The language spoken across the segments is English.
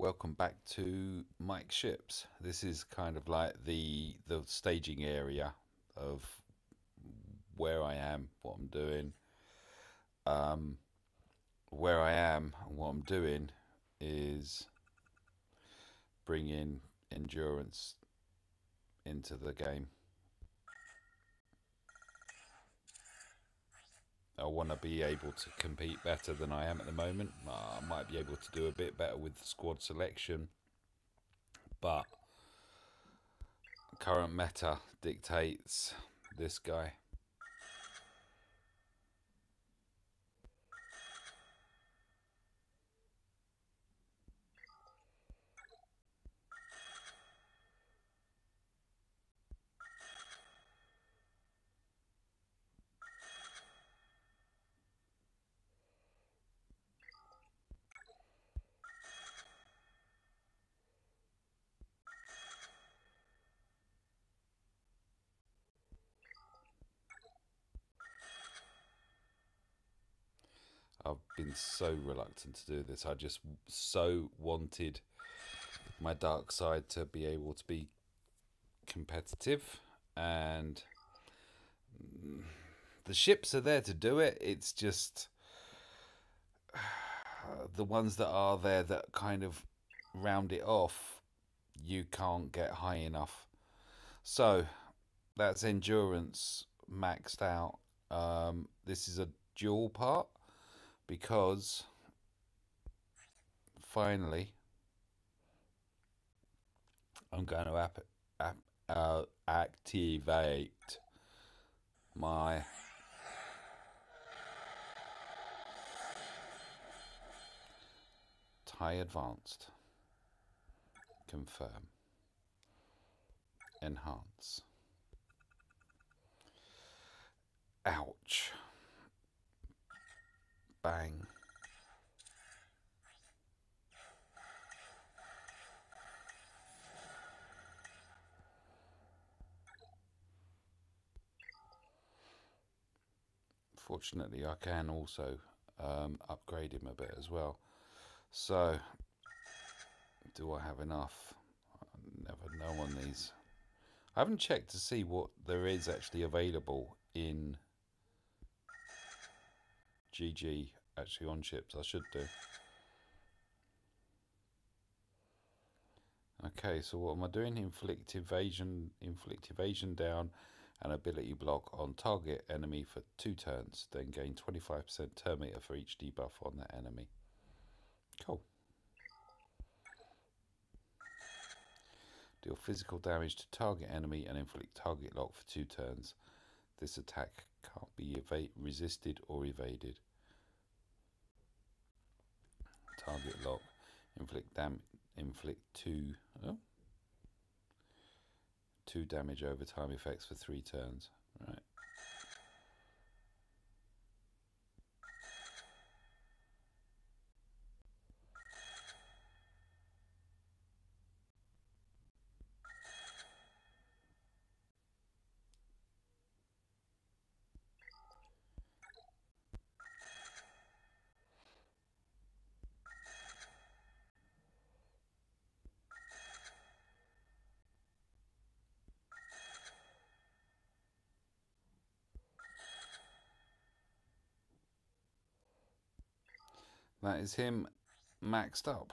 Welcome back to Mike's Ships. This is kind of like the the staging area of where I am, what I'm doing. Um, where I am and what I'm doing is bringing endurance into the game. I want to be able to compete better than I am at the moment. Uh, I might be able to do a bit better with squad selection, but current meta dictates this guy. I've been so reluctant to do this. I just so wanted my dark side to be able to be competitive and the ships are there to do it. It's just the ones that are there that kind of round it off, you can't get high enough. So that's endurance maxed out. Um, this is a dual part because finally I'm going to uh, activate my tie advanced confirm enhance. Ouch bang. Fortunately, I can also um, upgrade him a bit as well. So, do I have enough? I never know on these. I haven't checked to see what there is actually available in GG actually on chips. I should do. Okay, so what am I doing? Inflict evasion, inflict evasion down, and ability block on target enemy for two turns. Then gain 25% turn meter for each debuff on that enemy. Cool. Deal physical damage to target enemy and inflict target lock for two turns. This attack can't be resisted or evaded. Target lock. Inflict dam inflict two oh, two damage over time effects for three turns. Right. That is him maxed up.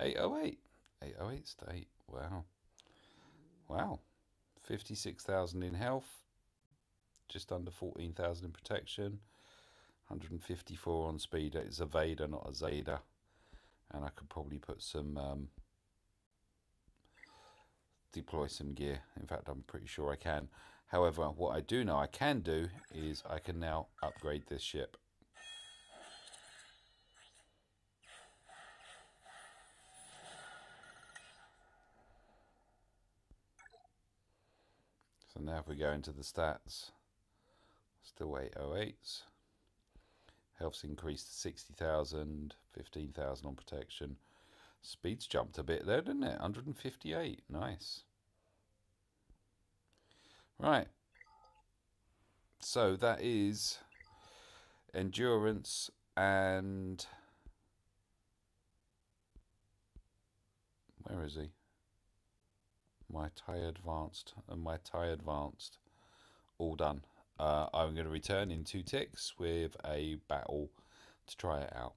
808. 808 state. Wow. Wow. 56,000 in health. Just under 14,000 in protection. 154 on speed. It's a Vader, not a Zeta. And I could probably put some... Um, deploy some gear. In fact, I'm pretty sure I can. However, what I do know I can do is I can now upgrade this ship. So now if we go into the stats, still 808s. Health's increased to 60,000, 15,000 on protection. Speed's jumped a bit there, didn't it? 158, nice. Right. So that is endurance and Where is he? My tie advanced and my tie advanced. All done. Uh, I'm going to return in two ticks with a battle to try it out.